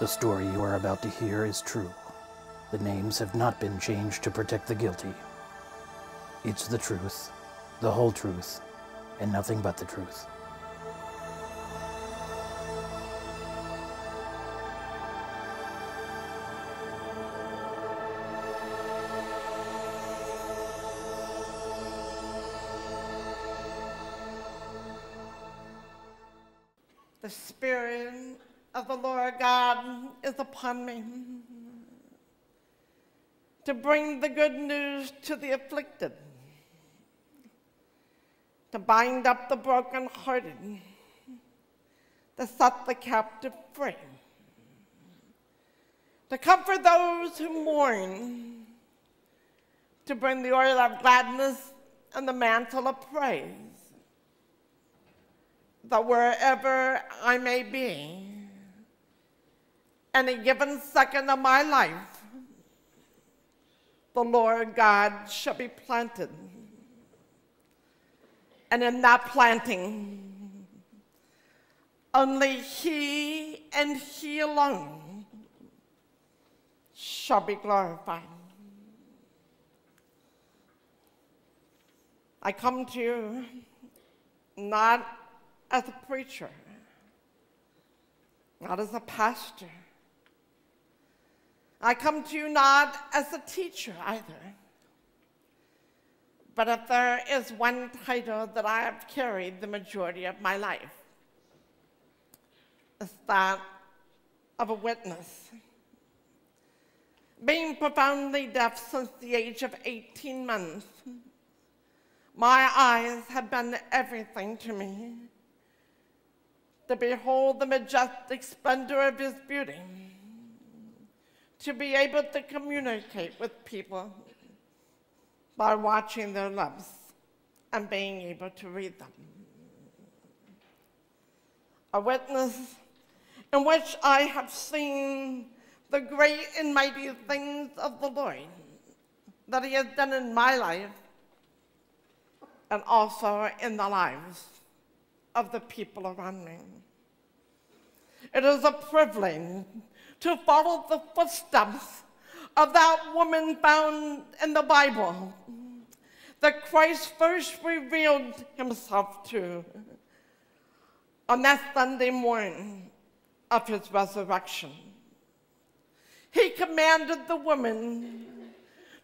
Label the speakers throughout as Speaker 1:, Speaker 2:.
Speaker 1: The story you are about to hear is true. The names have not been changed to protect the guilty. It's the truth, the whole truth, and nothing but the truth.
Speaker 2: Upon me to bring the good news to the afflicted, to bind up the brokenhearted, to set the captive free, to comfort those who mourn, to bring the oil of gladness and the mantle of praise that wherever I may be, any given second of my life, the Lord God shall be planted. And in that planting, only He and He alone shall be glorified. I come to you not as a preacher, not as a pastor. I come to you not as a teacher either. But if there is one title that I have carried the majority of my life, it's that of a witness. Being profoundly deaf since the age of 18 months, my eyes have been everything to me to behold the majestic splendor of his beauty, to be able to communicate with people by watching their lives and being able to read them. A witness in which I have seen the great and mighty things of the Lord that he has done in my life and also in the lives of the people around me. It is a privilege to follow the footsteps of that woman found in the Bible that Christ first revealed himself to on that Sunday morning of his resurrection. He commanded the woman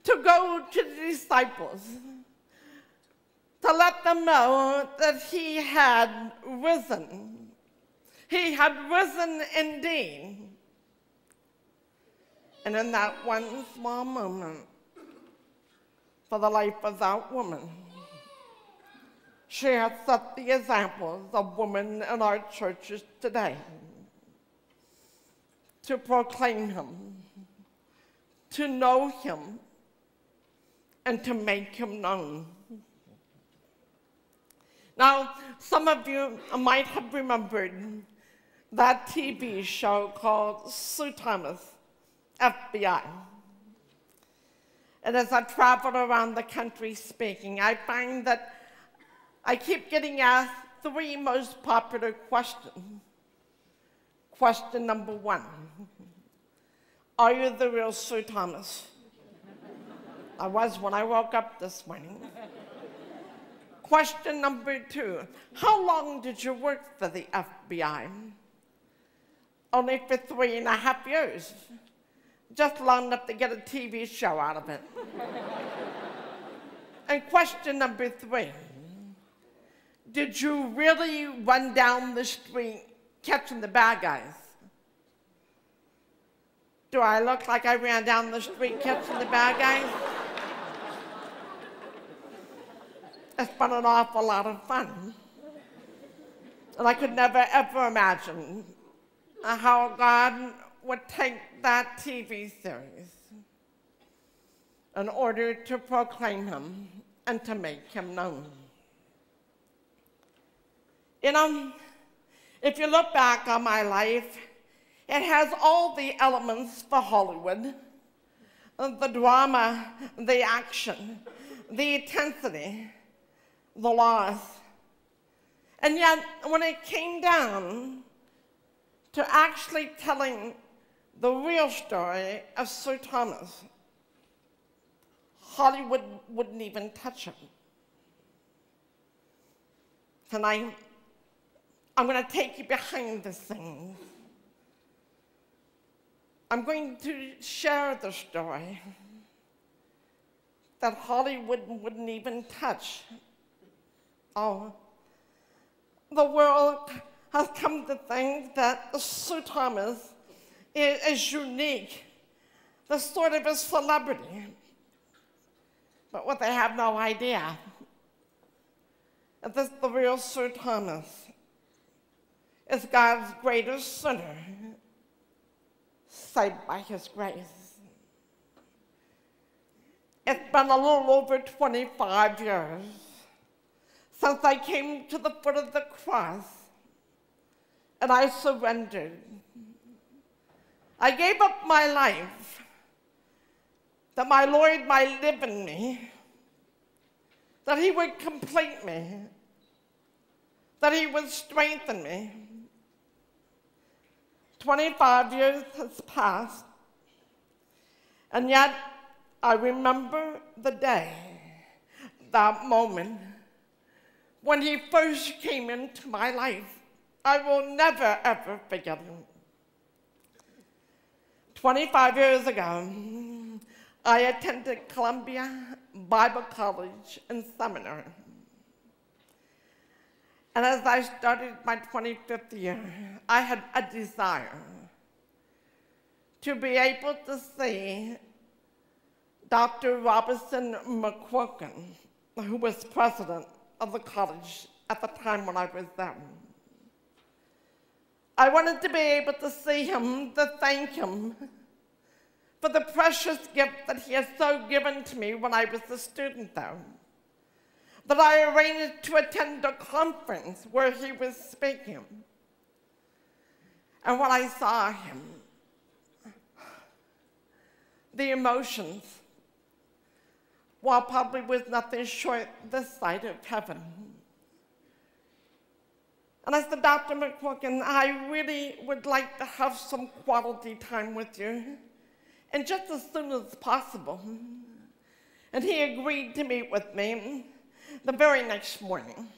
Speaker 2: to go to the disciples to let them know that he had risen. He had risen indeed. And in that one small moment, for the life of that woman, she has set the examples of women in our churches today to proclaim him, to know him, and to make him known. Now, some of you might have remembered that TV show called Sue Thomas, FBI. And as I travel around the country speaking, I find that I keep getting asked three most popular questions. Question number one Are you the real Sue Thomas? I was when I woke up this morning. Question number two How long did you work for the FBI? Only for three and a half years. Just long enough to get a TV show out of it. and question number three Did you really run down the street catching the bad guys? Do I look like I ran down the street catching the bad guys? It's been an awful lot of fun. And I could never ever imagine how God would take that TV series in order to proclaim him and to make him known. You know, if you look back on my life, it has all the elements for Hollywood the drama, the action, the intensity the loss. And yet, when it came down to actually telling the real story of Sue Thomas, Hollywood wouldn't even touch him. Tonight, I'm going to take you behind the scenes. I'm going to share the story that Hollywood wouldn't even touch. Oh, the world has come to think that Sue Thomas is, unique, the sort of a celebrity. But what they have no idea is that the real Sue Thomas is God's greatest sinner, saved by his grace. It's been a little over 25 years since I came to the foot of the cross and I surrendered. I gave up my life that my Lord might live in me, that He would complete me, that He would strengthen me. 25 years has passed, and yet I remember the day, that moment, when He first came into my life. I will never, ever forget him. 25 years ago, I attended Columbia Bible College and Seminary. And as I started my 25th year, I had a desire to be able to see Dr. Robertson McQuilkin, who was president of the college at the time when I was there. I wanted to be able to see him, to thank him for the precious gift that he has so given to me when I was a student there. That I arranged to attend a conference where he was speaking. And when I saw him, the emotions, while probably was nothing short this side of heaven, and I said, Dr. McQuilkin, I really would like to have some quality time with you, and just as soon as possible. And he agreed to meet with me the very next morning.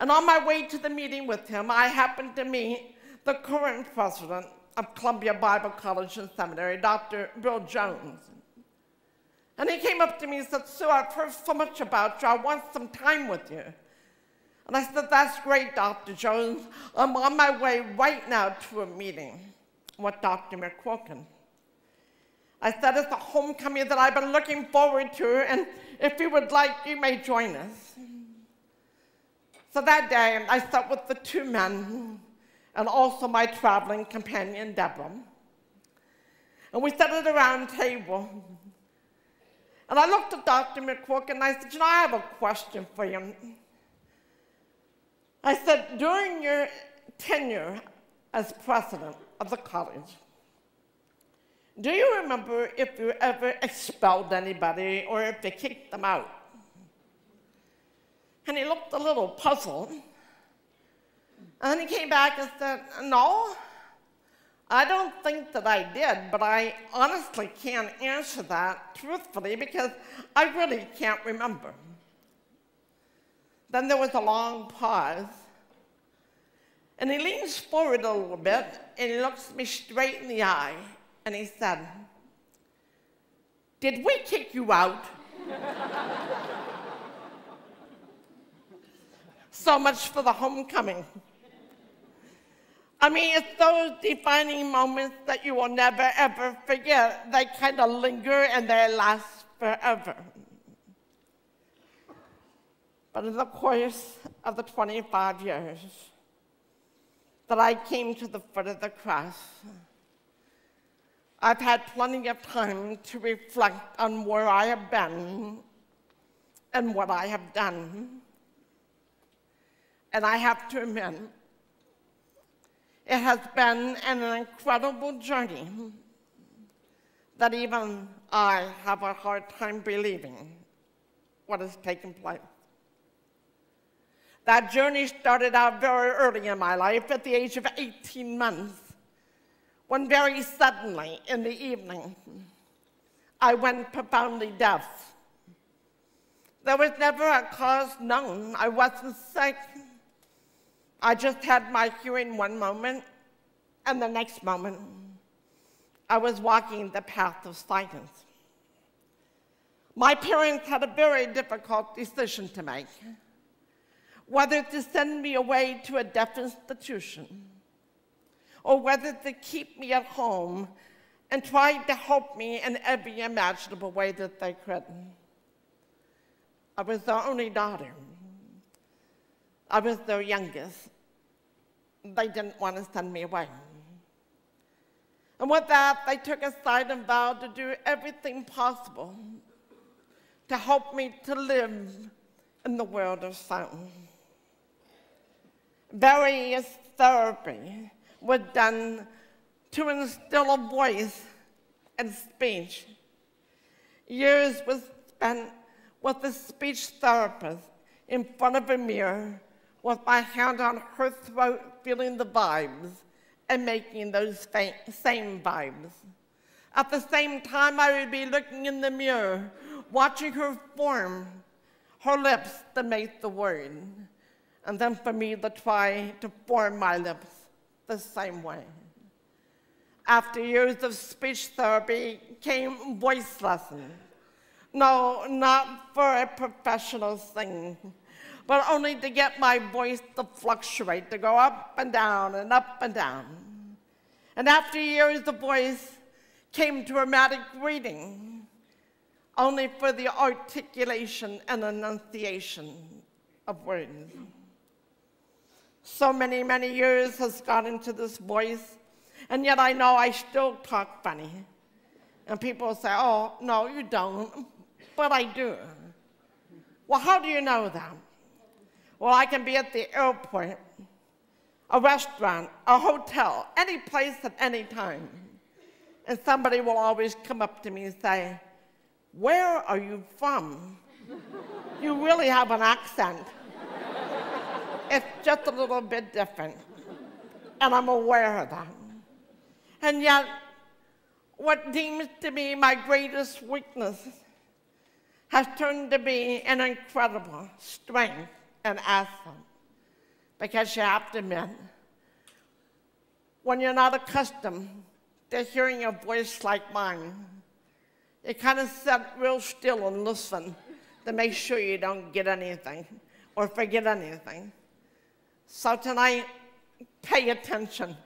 Speaker 2: And on my way to the meeting with him, I happened to meet the current president of Columbia Bible College and Seminary, Dr. Bill Jones. And he came up to me and said, Sue, I've heard so much about you. I want some time with you. And I said, That's great, Dr. Jones. I'm on my way right now to a meeting with Dr. McQuilkin. I said, It's a homecoming that I've been looking forward to, and if you would like, you may join us. So that day, I sat with the two men and also my traveling companion, Deborah. And we sat at a round table. And I looked at Dr. McQuilkin and I said, You know, I have a question for you. I said, during your tenure as president of the college, do you remember if you ever expelled anybody or if they kicked them out? And he looked a little puzzled. And then he came back and said, No, I don't think that I did, but I honestly can't answer that truthfully because I really can't remember. Then there was a long pause. And he leans forward a little bit and he looks me straight in the eye and he said, Did we kick you out? so much for the homecoming. I mean, it's those defining moments that you will never ever forget. They kind of linger and they last forever. But in the course of the 25 years that I came to the foot of the cross, I've had plenty of time to reflect on where I have been and what I have done. And I have to admit, it has been an incredible journey that even I have a hard time believing what has taken place. That journey started out very early in my life at the age of 18 months when very suddenly in the evening, I went profoundly deaf. There was never a cause known. I wasn't sick. I just had my hearing one moment, and the next moment, I was walking the path of silence. My parents had a very difficult decision to make whether to send me away to a deaf institution or whether to keep me at home and try to help me in every imaginable way that they could. I was their only daughter. I was their youngest. They didn't want to send me away. And with that, they took a side and vowed to do everything possible to help me to live in the world of sound. Various therapy was done to instill a voice and speech. Years was spent with a speech therapist in front of a mirror with my hand on her throat, feeling the vibes and making those same vibes. At the same time, I would be looking in the mirror, watching her form, her lips to make the word, and then for me to try to form my lips the same way. After years of speech therapy came voice lessons. No, not for a professional thing, but only to get my voice to fluctuate, to go up and down and up and down. And after years, the voice came dramatic reading, only for the articulation and enunciation of words. So many, many years has gone into this voice, and yet I know I still talk funny. And people say, oh, no, you don't, but I do. Well, how do you know that? Well, I can be at the airport, a restaurant, a hotel, any place at any time. And somebody will always come up to me and say, Where are you from? you really have an accent. It's just a little bit different. And I'm aware of that. And yet, what deems to be my greatest weakness has turned to be an incredible strength and asset. Because you have to admit, when you're not accustomed to hearing a voice like mine, you kind of sit real still and listen to make sure you don't get anything or forget anything. So tonight, pay attention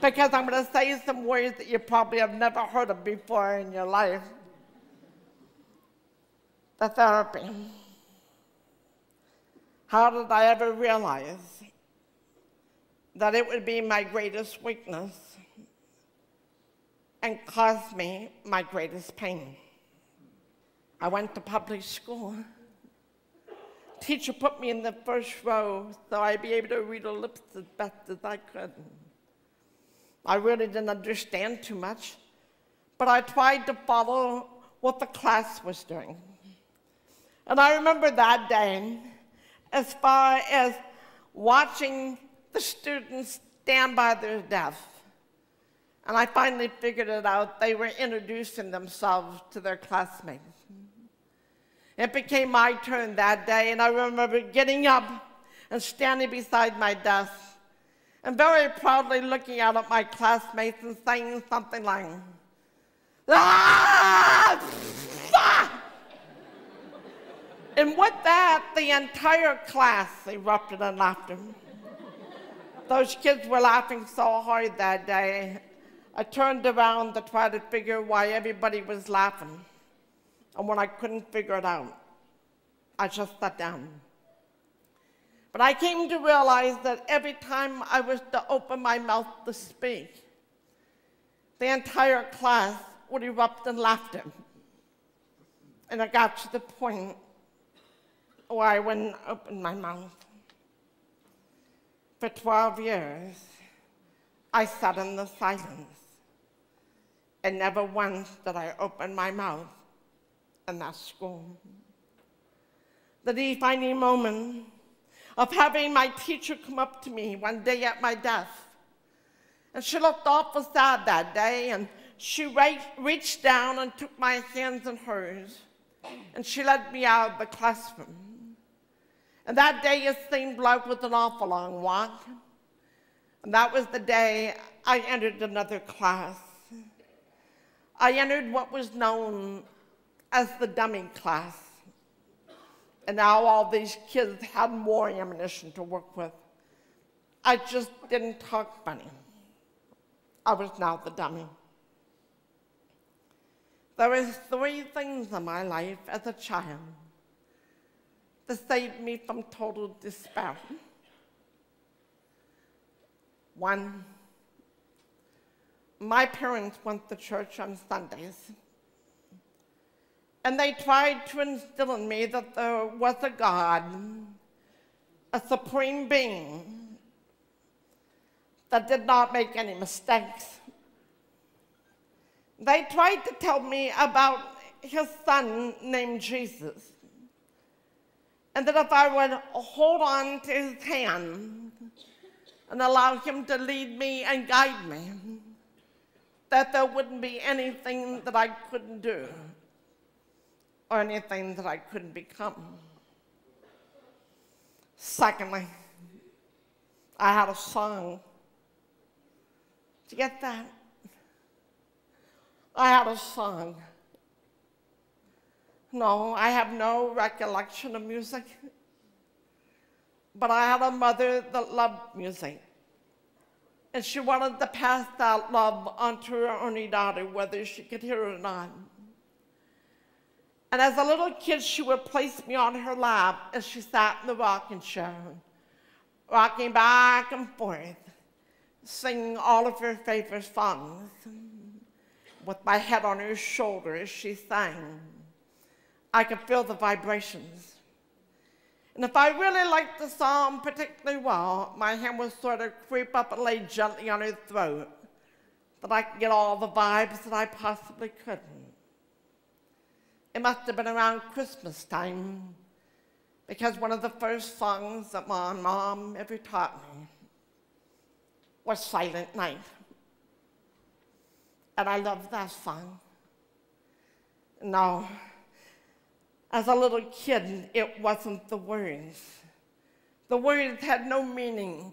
Speaker 2: because I'm going to say some words that you probably have never heard of before in your life. The therapy. How did I ever realize that it would be my greatest weakness and cause me my greatest pain? I went to public school. Teacher put me in the first row so I'd be able to read her lips as best as I could. I really didn't understand too much, but I tried to follow what the class was doing. And I remember that day as far as watching the students stand by their desk. And I finally figured it out. They were introducing themselves to their classmates. It became my turn that day, and I remember getting up and standing beside my desk and very proudly looking out at my classmates and saying something like, ah! And with that, the entire class erupted in laughter. Those kids were laughing so hard that day. I turned around to try to figure why everybody was laughing. And when I couldn't figure it out, I just sat down. But I came to realize that every time I was to open my mouth to speak, the entire class would erupt in laughter. And I got to the point where I wouldn't open my mouth. For 12 years, I sat in the silence, and never once did I open my mouth in that school. The defining moment of having my teacher come up to me one day at my desk And she looked awful sad that day, and she reached down and took my hands in hers, and she led me out of the classroom. And that day it seemed like was an awful long walk. And that was the day I entered another class. I entered what was known as the dummy class. And now all these kids had more ammunition to work with. I just didn't talk funny. I was now the dummy. There were three things in my life as a child that saved me from total despair. One, my parents went to church on Sundays. And they tried to instill in me that there was a God, a supreme being, that did not make any mistakes. They tried to tell me about his son named Jesus. And that if I would hold on to his hand and allow him to lead me and guide me, that there wouldn't be anything that I couldn't do or anything that I couldn't become. Secondly, I had a song. Did you get that? I had a song. No, I have no recollection of music. But I had a mother that loved music. And she wanted to pass that love on to her only daughter, whether she could hear it or not. And as a little kid, she would place me on her lap as she sat in the rocking chair, rocking back and forth, singing all of her favorite songs, with my head on her shoulder as she sang. I could feel the vibrations. And if I really liked the song particularly well, my hand would sort of creep up and lay gently on her throat, that I could get all the vibes that I possibly couldn't. It must have been around Christmas time, because one of the first songs that my mom ever taught me was Silent Night. And I loved that song. Now, as a little kid, it wasn't the words. The words had no meaning.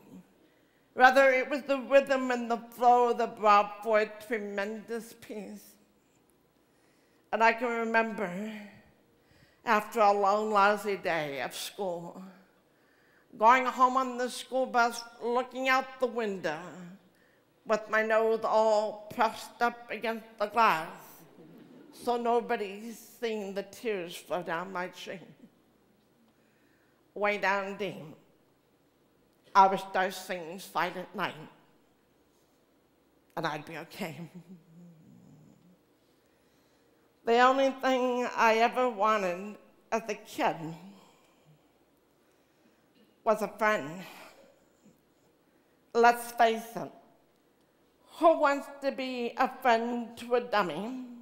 Speaker 2: Rather, it was the rhythm and the flow that brought forth tremendous peace. And I can remember after a long, lousy day of school, going home on the school bus, looking out the window with my nose all pressed up against the glass so nobody's seeing the tears flow down my cheek. Way down deep, I would start singing Silent Night, and I'd be okay. the only thing I ever wanted as a kid was a friend. Let's face it, who wants to be a friend to a dummy?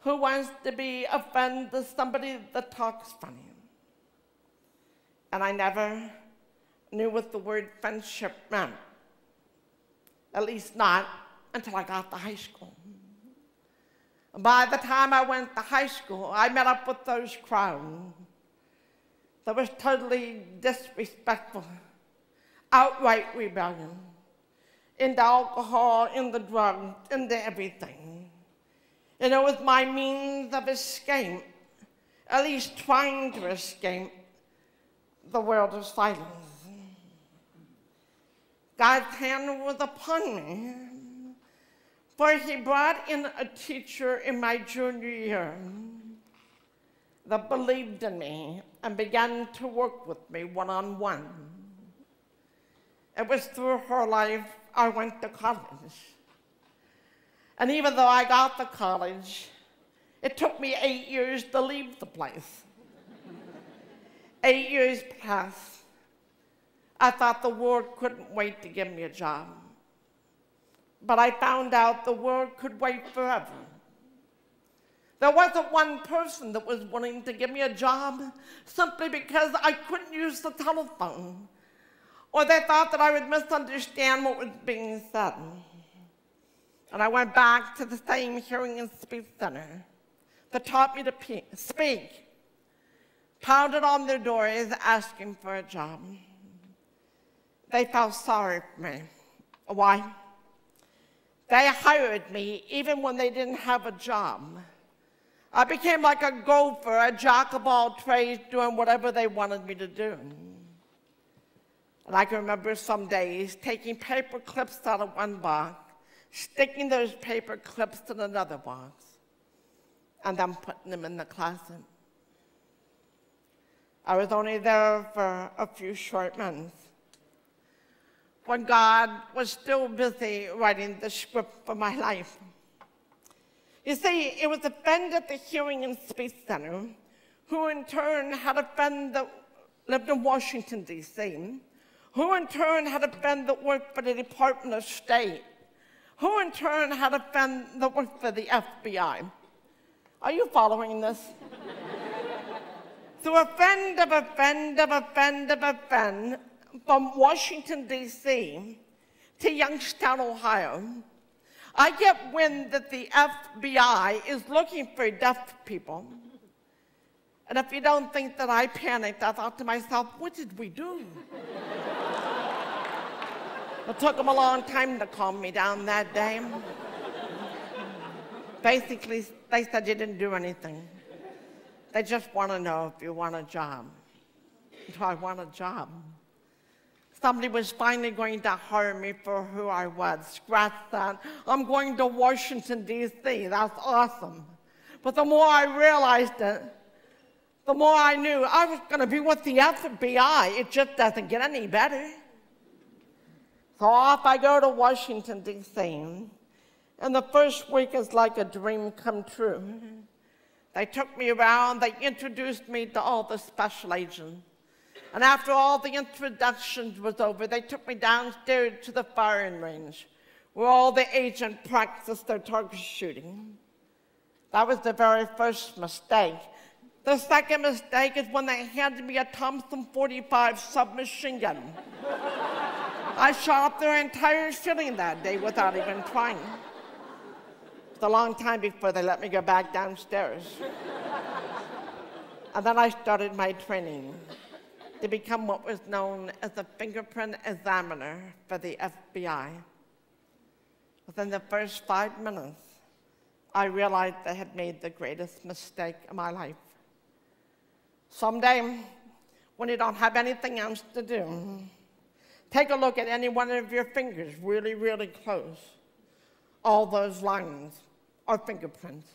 Speaker 2: who wants to be a friend to somebody that talks funny. And I never knew what the word friendship meant, at least not until I got to high school. By the time I went to high school, I met up with those crowds that was totally disrespectful, outright rebellion, into alcohol, into drugs, into everything. And it was my means of escape, at least trying to escape the world of silence. God's hand was upon me, for he brought in a teacher in my junior year that believed in me and began to work with me one on one. It was through her life I went to college. And even though I got to college, it took me eight years to leave the place. eight years passed. I thought the world couldn't wait to give me a job. But I found out the world could wait forever. There wasn't one person that was willing to give me a job simply because I couldn't use the telephone or they thought that I would misunderstand what was being said. And I went back to the same hearing and speech center that taught me to speak, pounded on their doors asking for a job. They felt sorry for me. Why? They hired me even when they didn't have a job. I became like a gopher, a jack of all trades, doing whatever they wanted me to do. And I can remember some days taking paper clips out of one box, sticking those paper clips in another box, and then putting them in the closet. I was only there for a few short months when God was still busy writing the script for my life. You see, it was a friend at the Hearing and Speech Center who in turn had a friend that lived in Washington, D.C., who in turn had a friend that worked for the Department of State, who in turn had a friend that worked for the FBI. Are you following this? so a friend of a friend of a friend of a friend from Washington, D.C. to Youngstown, Ohio, I get wind that the FBI is looking for deaf people. And if you don't think that I panicked, I thought to myself, what did we do? it took them a long time to calm me down that day. Basically, they said you didn't do anything. They just want to know if you want a job. Do I want a job? Somebody was finally going to hire me for who I was. Scratch that. I'm going to Washington, D.C. That's awesome. But the more I realized it, the more I knew I was going to be with the FBI. It just doesn't get any better. So off I go to Washington, D.C. And the first week is like a dream come true. They took me around, they introduced me to all the special agents. And after all the introductions was over, they took me downstairs to the firing range where all the agents practiced their target shooting. That was the very first mistake. The second mistake is when they handed me a Thompson 45 submachine gun. I shot up their entire shooting that day without even trying. It was a long time before they let me go back downstairs. and then I started my training to become what was known as a fingerprint examiner for the FBI. Within the first five minutes, I realized I had made the greatest mistake of my life. Someday, when you don't have anything else to do, take a look at any one of your fingers really, really close. All those lines are fingerprints.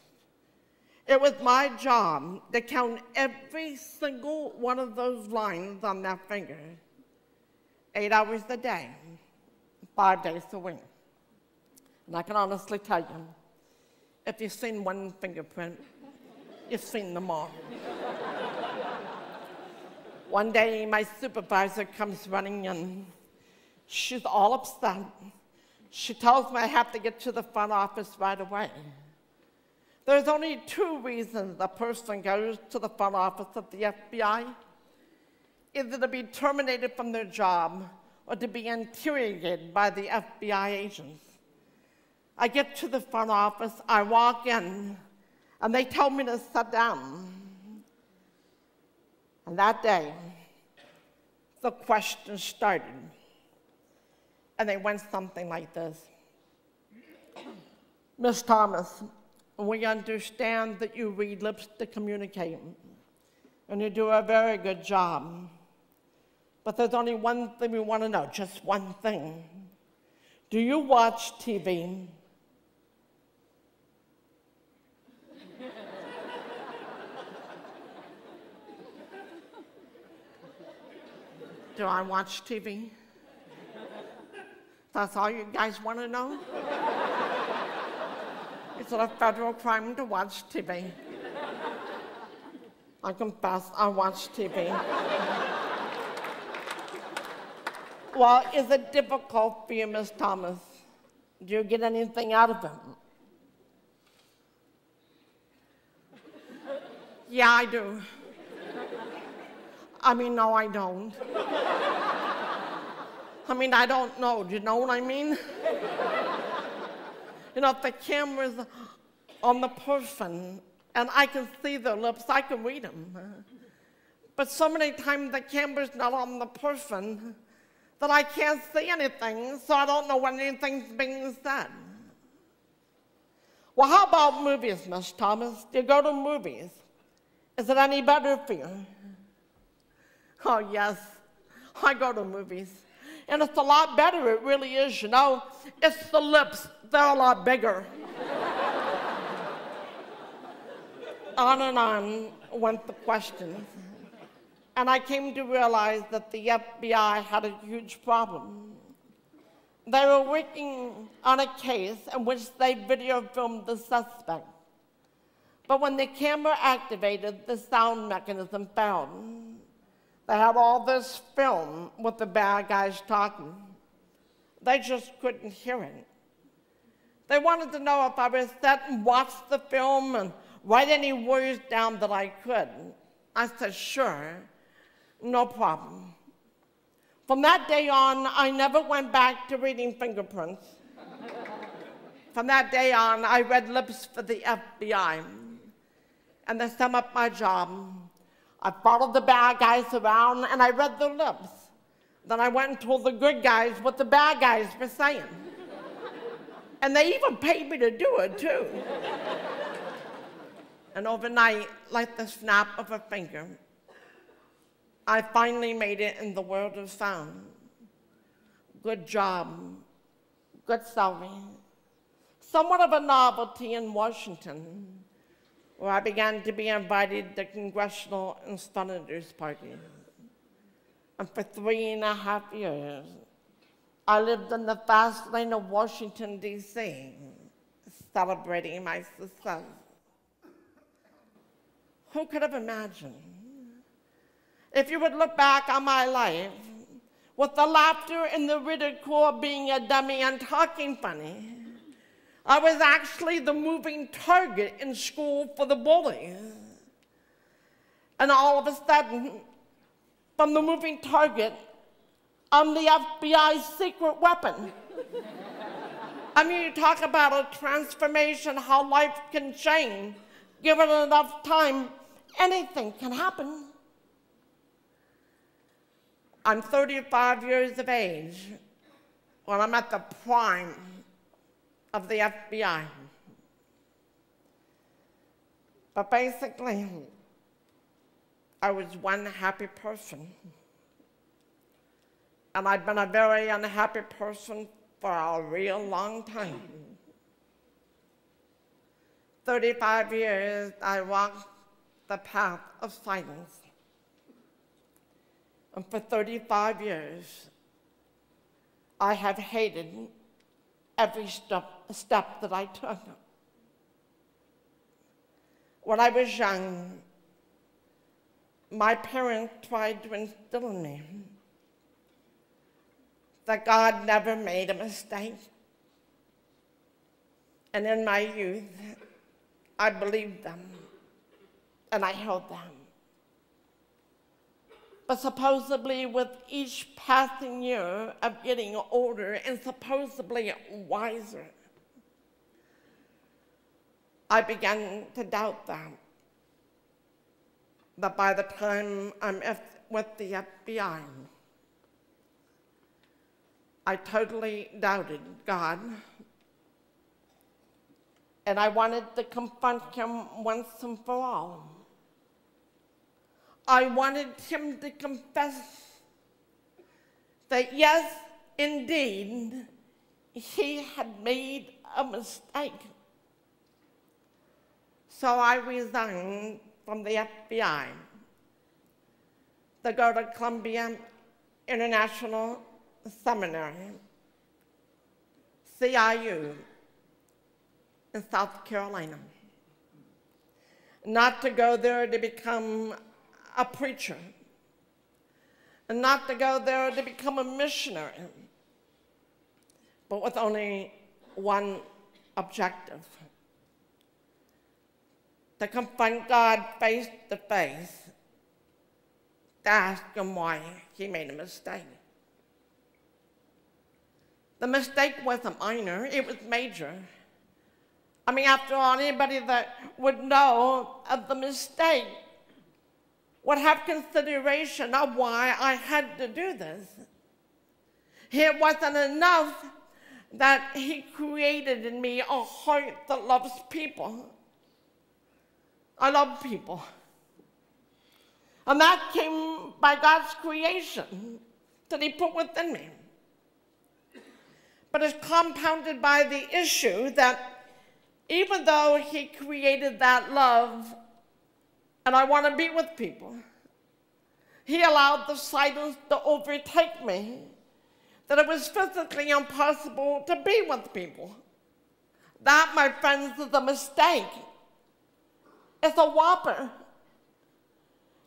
Speaker 2: It was my job to count every single one of those lines on that finger, eight hours a day, five days a week. And I can honestly tell you, if you've seen one fingerprint, you've seen them all. one day, my supervisor comes running in. She's all upset. She tells me I have to get to the front office right away. There's only two reasons a person goes to the front office of the FBI either to be terminated from their job or to be interrogated by the FBI agents. I get to the front office, I walk in, and they tell me to sit down. And that day, the questions started. And they went something like this Miss Thomas, we understand that you read lips to communicate, and you do a very good job. But there's only one thing we want to know, just one thing. Do you watch TV? Do I watch TV? That's all you guys want to know? It's a federal crime to watch TV. I confess, I watch TV. well, is it difficult for you, Miss Thomas? Do you get anything out of it? yeah, I do. I mean, no, I don't. I mean, I don't know. Do you know what I mean? You know, if the camera's on the person and I can see their lips, I can read them. But so many times the camera's not on the person that I can't see anything, so I don't know when anything's being said. Well, how about movies, Miss Thomas? Do you go to movies? Is it any better for you? Oh, yes, I go to movies. And it's a lot better, it really is, you know. It's the lips, they're a lot bigger. on and on went the questions. And I came to realize that the FBI had a huge problem. They were working on a case in which they video filmed the suspect. But when the camera activated, the sound mechanism failed. They had all this film with the bad guys talking. They just couldn't hear it. They wanted to know if I would sit and watch the film and write any words down that I could. I said, sure, no problem. From that day on, I never went back to reading fingerprints. From that day on, I read lips for the FBI. And they sum up my job. I followed the bad guys around and I read their lips. Then I went and told the good guys what the bad guys were saying. and they even paid me to do it, too. and overnight, like the snap of a finger, I finally made it in the world of sound. Good job. Good salary. Somewhat of a novelty in Washington, where I began to be invited to congressional and senators' parties. And for three and a half years, I lived in the fast lane of Washington, D.C., celebrating my success. Who could have imagined if you would look back on my life, with the laughter and the ridicule of being a dummy and talking funny, I was actually the moving target in school for the bullies. And all of a sudden, from the moving target, I'm the FBI's secret weapon. I mean, you talk about a transformation, how life can change. Given enough time, anything can happen. I'm 35 years of age when I'm at the prime of the FBI. But basically, I was one happy person. And I've been a very unhappy person for a real long time. 35 years I walked the path of silence. And for 35 years, I have hated every step, step that I took. When I was young, my parents tried to instill in me that God never made a mistake. And in my youth, I believed them and I held them. But supposedly, with each passing year of getting older and supposedly wiser, I began to doubt that. That by the time I'm with the FBI, I totally doubted God. And I wanted to confront him once and for all. I wanted him to confess that, yes, indeed, he had made a mistake. So I resigned from the FBI to go to Columbia International Seminary, CIU, in South Carolina. Not to go there to become a preacher and not to go there to become a missionary, but with only one objective to confront God face to face, to ask Him why He made a mistake. The mistake wasn't minor, it was major. I mean, after all, anybody that would know of the mistake would have consideration of why I had to do this. It wasn't enough that He created in me a heart that loves people. I love people. And that came by God's creation that He put within me. But it's compounded by the issue that even though He created that love, and I want to be with people, He allowed the silence to overtake me, that it was physically impossible to be with people. That, my friends, is a mistake. It's a whopper.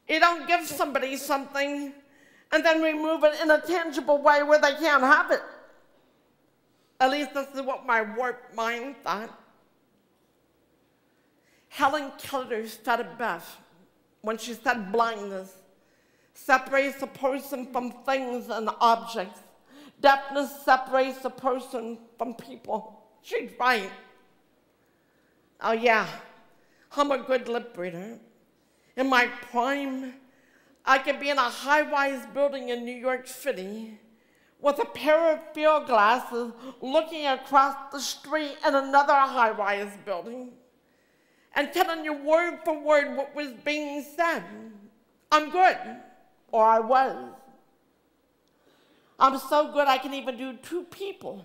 Speaker 2: You don't give somebody something and then remove it in a tangible way where they can't have it. At least this is what my warped mind thought. Helen Keller said it best when she said blindness separates a person from things and objects. Deafness separates a person from people. She's right. Oh, yeah, I'm a good lip reader. In my prime, I could be in a high rise building in New York City with a pair of field glasses looking across the street in another high rise building and telling you word for word what was being said. I'm good, or I was. I'm so good I can even do two people.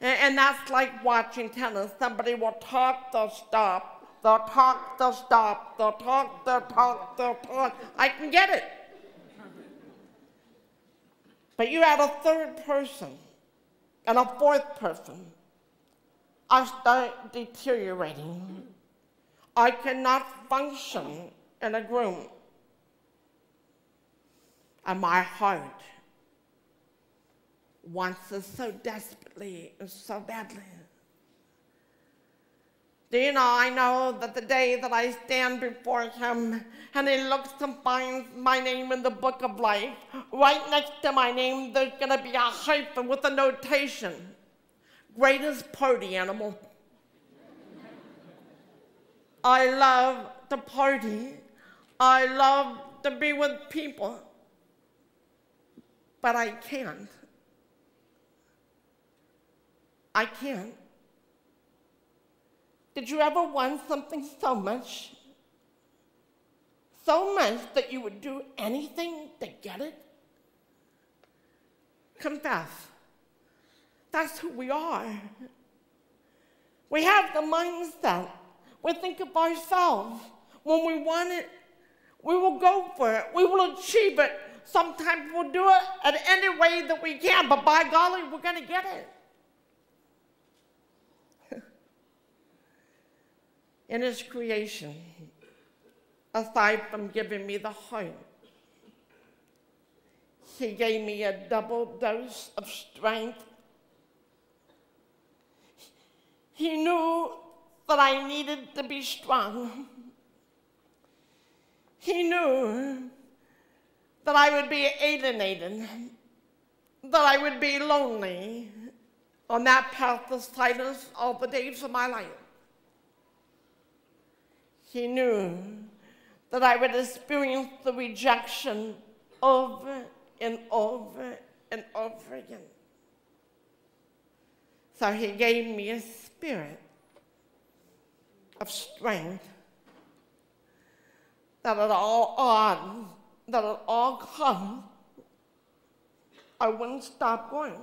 Speaker 2: And, and that's like watching tennis. Somebody will talk, they'll stop. They'll talk, they'll stop. They'll talk, they'll talk, they'll talk. I can get it. But you add a third person and a fourth person. I start deteriorating. I cannot function in a room. And my heart wants it so desperately and so badly. Do you know, I know that the day that I stand before him and he looks and finds my name in the book of life, right next to my name, there's going to be a hyphen with a notation greatest party animal. I love to party. I love to be with people. But I can't. I can't. Did you ever want something so much? So much that you would do anything to get it? Confess. That's who we are. We have the mindset. We think of ourselves. When we want it, we will go for it. We will achieve it. Sometimes we'll do it in any way that we can, but by golly, we're going to get it. in his creation, aside from giving me the heart. He gave me a double dose of strength. He knew that I needed to be strong. He knew that I would be alienated, that I would be lonely on that path of silence all the days of my life he knew that I would experience the rejection over and over and over again. So he gave me a spirit of strength that at all odds, that at all costs, I wouldn't stop going.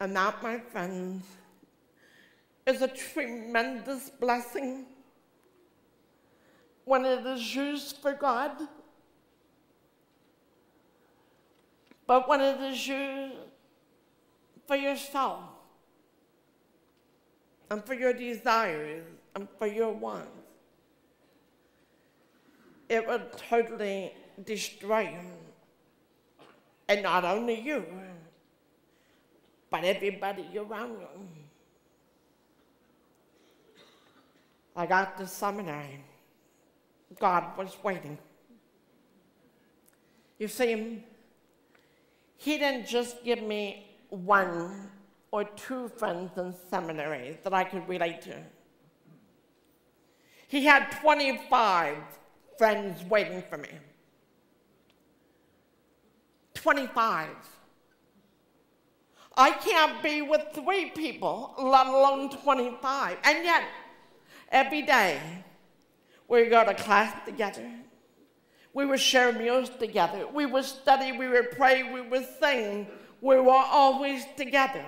Speaker 2: And that, my friends, is a tremendous blessing when it is used for God. But when it is used for yourself and for your desires and for your wants, it will totally destroy you. And not only you, but everybody around you. I got to seminary. God was waiting. You see, He didn't just give me one or two friends in seminary that I could relate to. He had 25 friends waiting for me. 25. I can't be with three people, let alone 25. And yet, every day, we go to class together. We would share meals together. We would study, we would pray, we would sing. We were always together.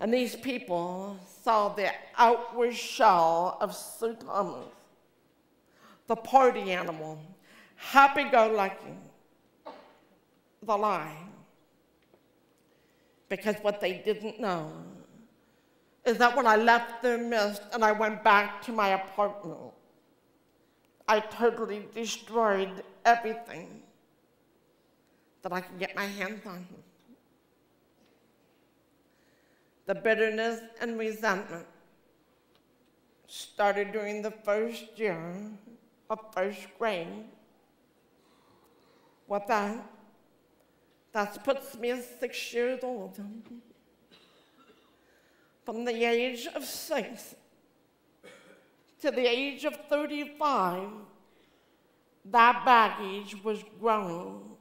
Speaker 2: And these people saw the outward shell of Sue Thomas, the party animal, happy go lucky, the lie. Because what they didn't know is that when I left their midst and I went back to my apartment, I totally destroyed everything that I could get my hands on. The bitterness and resentment started during the first year of first grade. What that? That puts me at six years old. From the age of six to the age of 35, that baggage was growing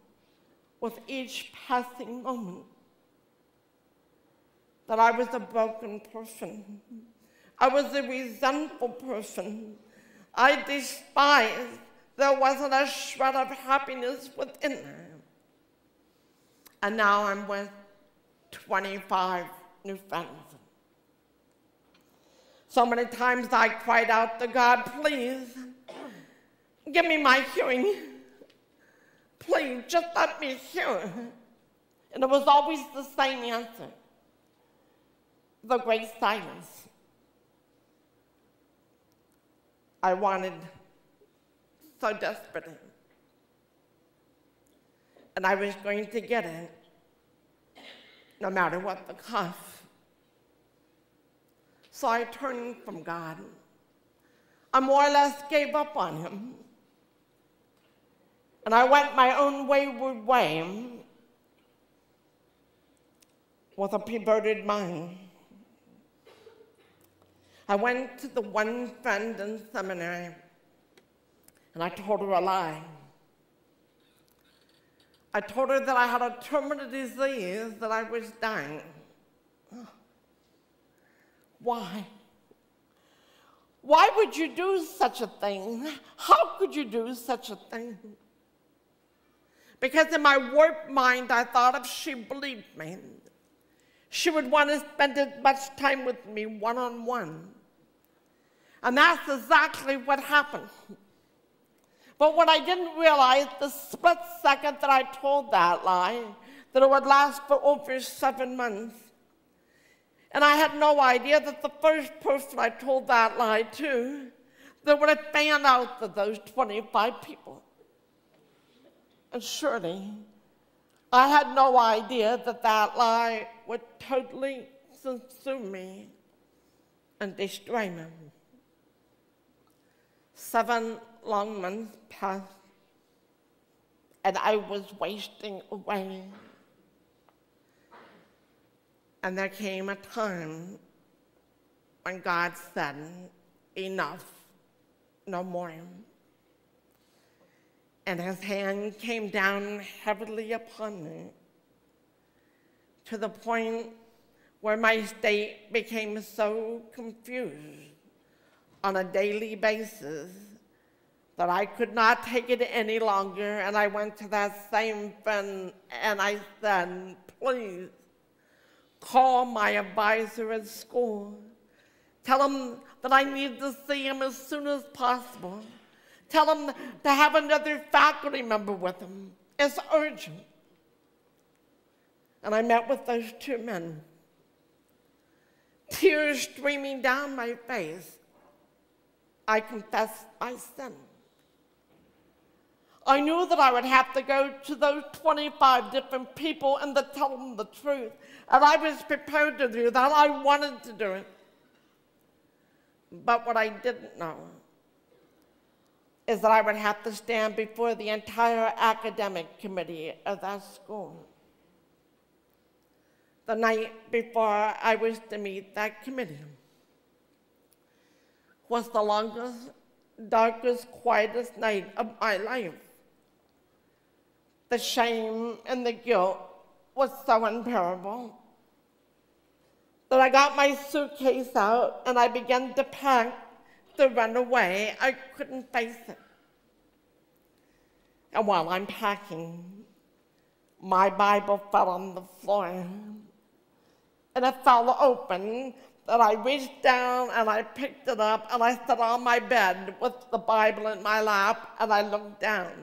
Speaker 2: with each passing moment. That I was a broken person. I was a resentful person. I despised. There wasn't a shred of happiness within me. And now I'm with 25 new friends. So many times I cried out to God, please, give me my hearing. Please, just let me hear. And it was always the same answer the great silence. I wanted so desperately and I was going to get it no matter what the cost. So I turned from God. I more or less gave up on him. And I went my own wayward way with a perverted mind. I went to the one friend in seminary and I told her a lie. I told her that I had a terminal disease, that I was dying. Why? Why would you do such a thing? How could you do such a thing? Because in my warped mind, I thought if she believed me, she would want to spend as much time with me one on one. And that's exactly what happened. But what I didn't realize the split second that I told that lie, that it would last for over seven months. And I had no idea that the first person I told that lie to, that would have found out that those 25 people. And surely, I had no idea that that lie would totally consume me and destroy me. Seven long months passed, and I was wasting away. And there came a time when God said, Enough, no more. And his hand came down heavily upon me to the point where my state became so confused on a daily basis that I could not take it any longer. And I went to that same friend and I said, please call my advisor at school. Tell him that I need to see him as soon as possible. Tell him to have another faculty member with him. It's urgent. And I met with those two men, tears streaming down my face. I confessed my sin. I knew that I would have to go to those 25 different people and to tell them the truth. And I was prepared to do that. I wanted to do it. But what I didn't know is that I would have to stand before the entire academic committee of that school. The night before I was to meet that committee was the longest, darkest, quietest night of my life. The shame and the guilt was so unbearable that I got my suitcase out and I began to pack to run away. I couldn't face it. And while I'm packing, my Bible fell on the floor. And it fell open, and I reached down and I picked it up and I sat on my bed with the Bible in my lap and I looked down.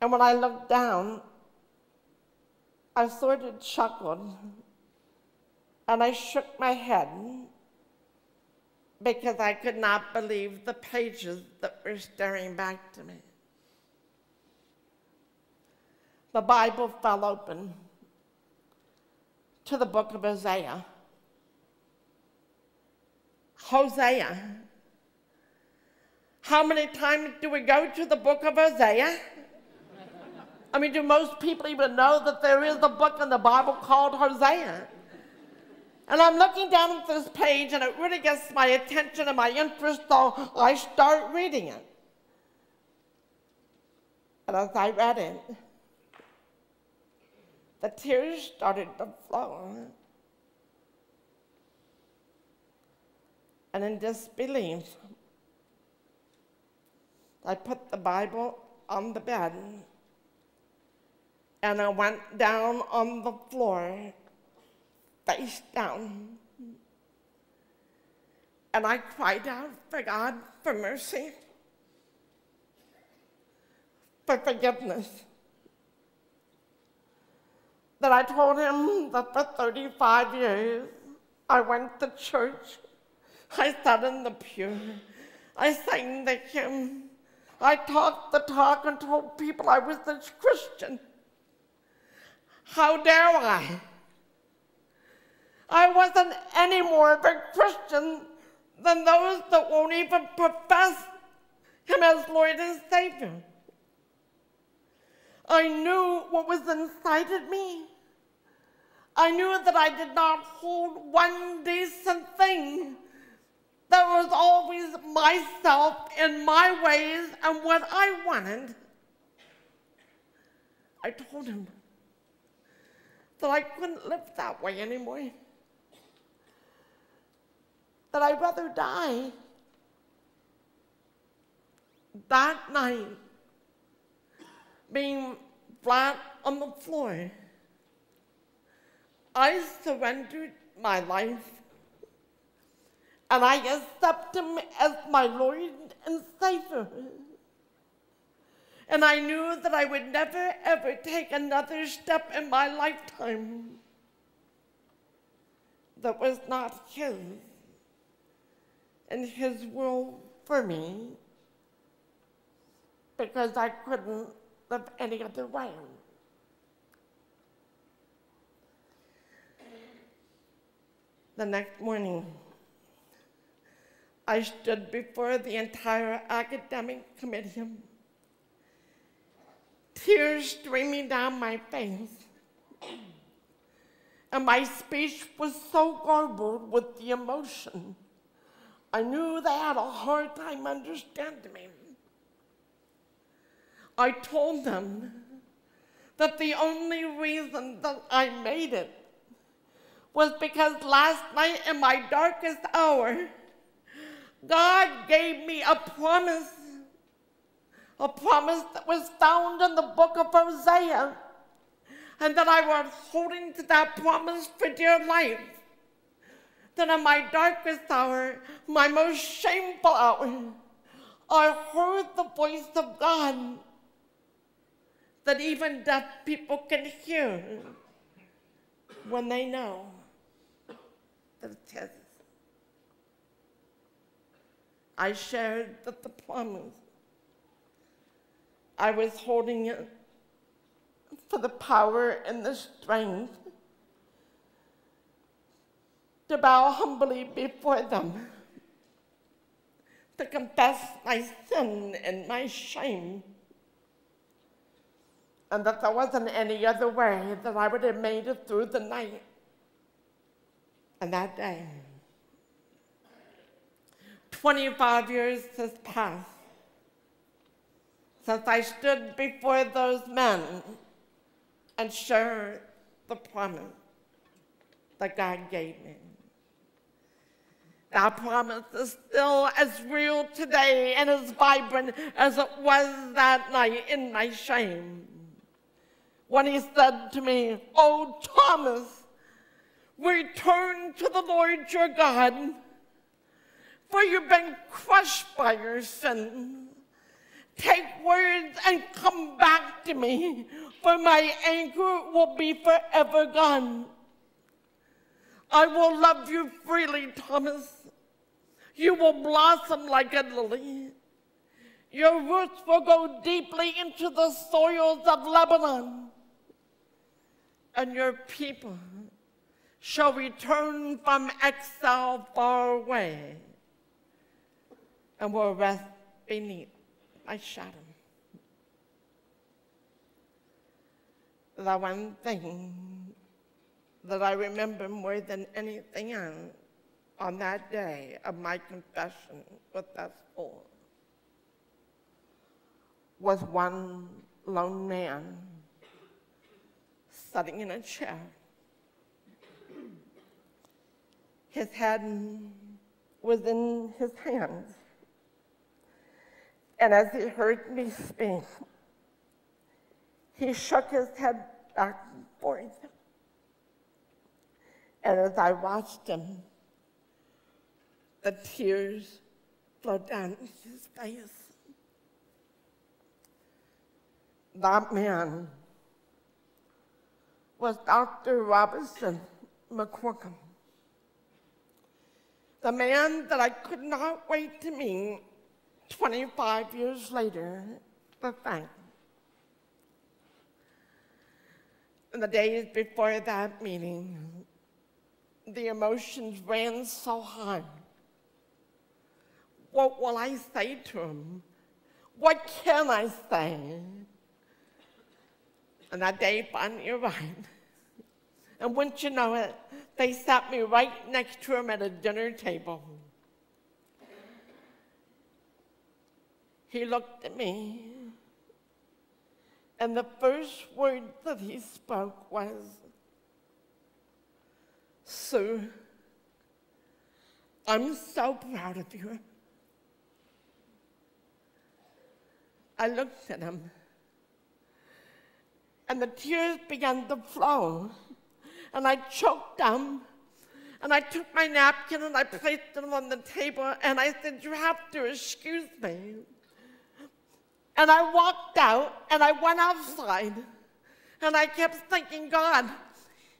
Speaker 2: And when I looked down, I sort of chuckled and I shook my head because I could not believe the pages that were staring back to me. The Bible fell open to the book of Hosea. Hosea. How many times do we go to the book of Hosea? I mean, do most people even know that there is a book in the Bible called Hosea? And I'm looking down at this page and it really gets my attention and my interest, so I start reading it. And as I read it, the tears started to flow. And in disbelief, I put the Bible on the bed and I went down on the floor face down. And I cried out for God for mercy, for forgiveness. That I told him that for 35 years I went to church, I sat in the pew, I sang the hymn, I talked the talk and told people I was a Christian. How dare I? I wasn't any more of a Christian than those that won't even profess Him as Lord and Savior. I knew what was inside of me. I knew that I did not hold one decent thing. There was always myself and my ways and what I wanted. I told him that I couldn't live that way anymore that I'd rather die. That night, being flat on the floor, I surrendered my life and I accept him as my Lord and Savior. And I knew that I would never ever take another step in my lifetime that was not his and his will for me because I couldn't live any other way. The next morning, I stood before the entire academic committee, tears streaming down my face. And my speech was so garbled with the emotion I knew they had a hard time understanding me. I told them that the only reason that I made it was because last night in my darkest hour, God gave me a promise, a promise that was found in the book of Hosea, and that I was holding to that promise for dear life. That in my darkest hour, my most shameful hour, I heard the voice of God that even deaf people can hear when they know that it's. I shared that the promise. I was holding it for the power and the strength to bow humbly before them, to confess my sin and my shame. And that there wasn't any other way that I would have made it through the night. And that day, 25 years has passed since I stood before those men and shared the promise that God gave me. That promise is still as real today and as vibrant as it was that night in my shame. When he said to me, Oh, Thomas, return to the Lord your God, for you've been crushed by your sin. Take words and come back to me, for my anger will be forever gone. I will love you freely, Thomas. You will blossom like a lily. Your roots will go deeply into the soils of Lebanon. And your people shall return from exile far away and will rest beneath my shadow. The one thing that I remember more than anything else on that day of my confession with us all was one lone man sitting in a chair. His head was in his hands. And as he heard me speak, he shook his head back and forth. And as I watched him, the tears flowed down his face. That man was Dr. Robertson McQuilkin, the man that I could not wait to meet 25 years later to thank. In the days before that meeting, the emotions ran so high. What will I say to him? What can I say? And that day finally arrived. And wouldn't you know it, they sat me right next to him at a dinner table. He looked at me, and the first word that he spoke was, Sue, I'm so proud of you. I looked at him, and the tears began to flow, and I choked them. And I took my napkin and I placed it on the table, and I said, You have to excuse me. And I walked out and I went outside, and I kept thinking, God,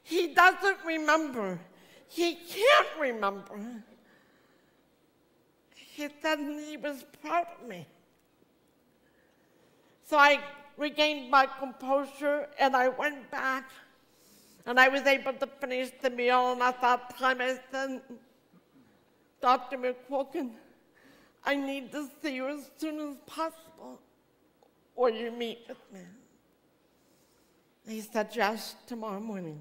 Speaker 2: he doesn't remember. He can't remember. He said he was proud of me. So I regained my composure and I went back and I was able to finish the meal and at that time I said, Dr. McQuilkin, I need to see you as soon as possible or you meet with me. He said, yes, tomorrow morning.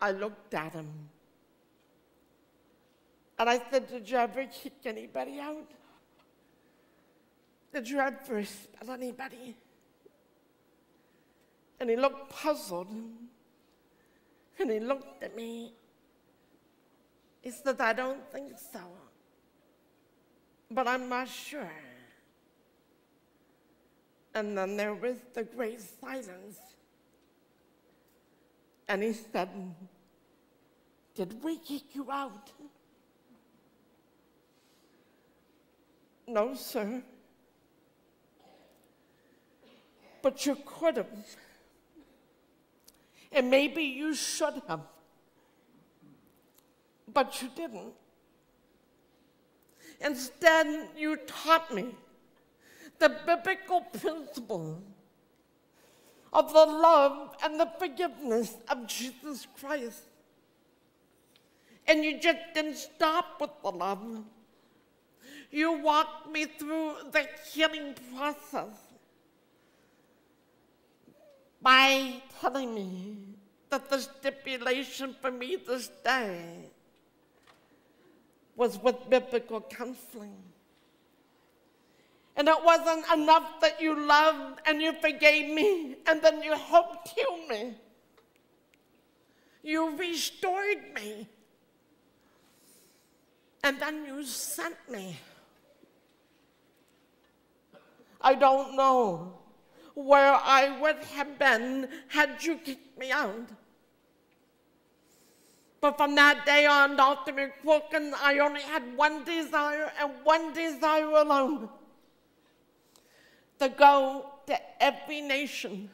Speaker 2: I looked at him. And I said, Did you ever kick anybody out? You ever spell anybody? And he looked puzzled. And he looked at me. He said, I don't think so. But I'm not sure. And then there was the great silence. And he said, Did we kick you out? No, sir. But you could have. And maybe you should have. But you didn't. Instead, you taught me the biblical principle of the love and the forgiveness of Jesus Christ. And you just didn't stop with the love. You walked me through the healing process by telling me that the stipulation for me this day was with biblical counseling. And it wasn't enough that you loved and you forgave me and then you helped heal me. You restored me. And then you sent me. I don't know where I would have been had you kicked me out. But from that day on, Dr. McQuilkin, I only had one desire and one desire alone to go to every nation,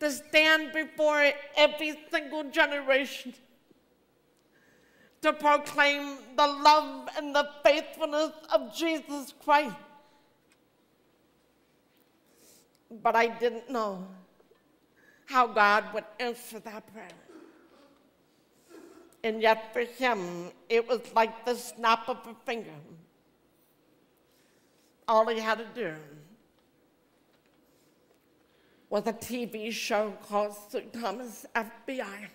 Speaker 2: to stand before every single generation, to proclaim the love and the faithfulness of Jesus Christ. But I didn't know how God would answer that prayer. And yet, for him, it was like the snap of a finger. All he had to do was a TV show called Sue Thomas FBI.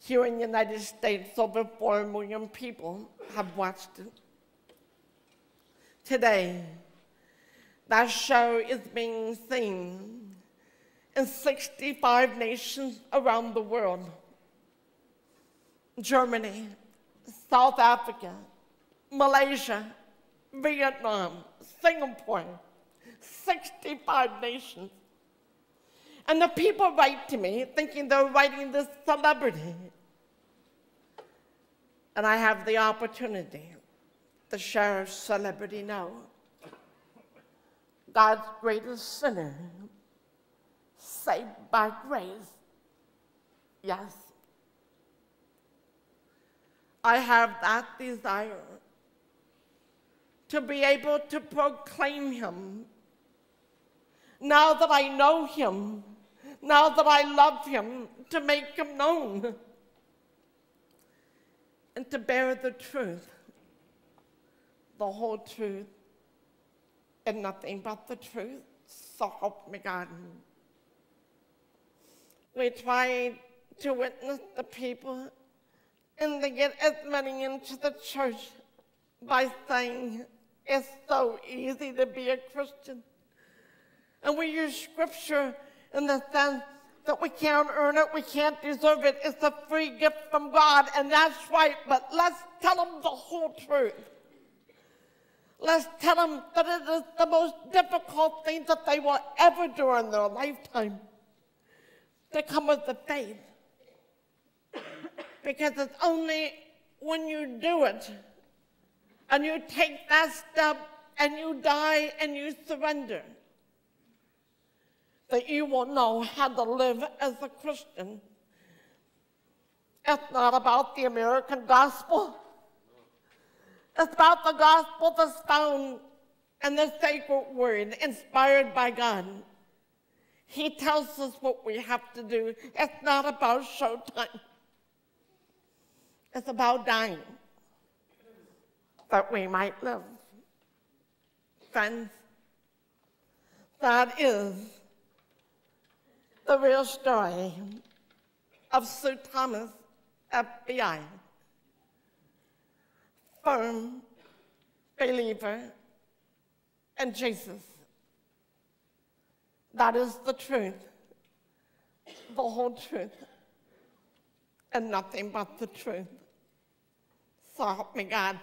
Speaker 2: Here in the United States, over 4 million people have watched it. Today, that show is being seen in 65 nations around the world. Germany, South Africa, Malaysia, Vietnam, Singapore, 65 nations. And the people write to me thinking they're writing this celebrity. And I have the opportunity to share celebrity now. God's greatest sinner, saved by grace. Yes. I have that desire to be able to proclaim him now that I know him, now that I love him, to make him known and to bear the truth, the whole truth, and nothing but the truth. So help me God. We try to witness the people and they get as many into the church by saying it's so easy to be a Christian. And we use scripture in the sense that we can't earn it, we can't deserve it. It's a free gift from God, and that's right. But let's tell them the whole truth. Let's tell them that it is the most difficult thing that they will ever do in their lifetime to come with the faith. Because it's only when you do it and you take that step and you die and you surrender that you will know how to live as a Christian. It's not about the American gospel. It's about the gospel that's found in the sacred word, inspired by God. He tells us what we have to do. It's not about showtime. It's about dying that we might live. Friends, that is the real story of Sue Thomas, FBI. Firm believer in Jesus. That is the truth, the whole truth, and nothing but the truth. So help me God.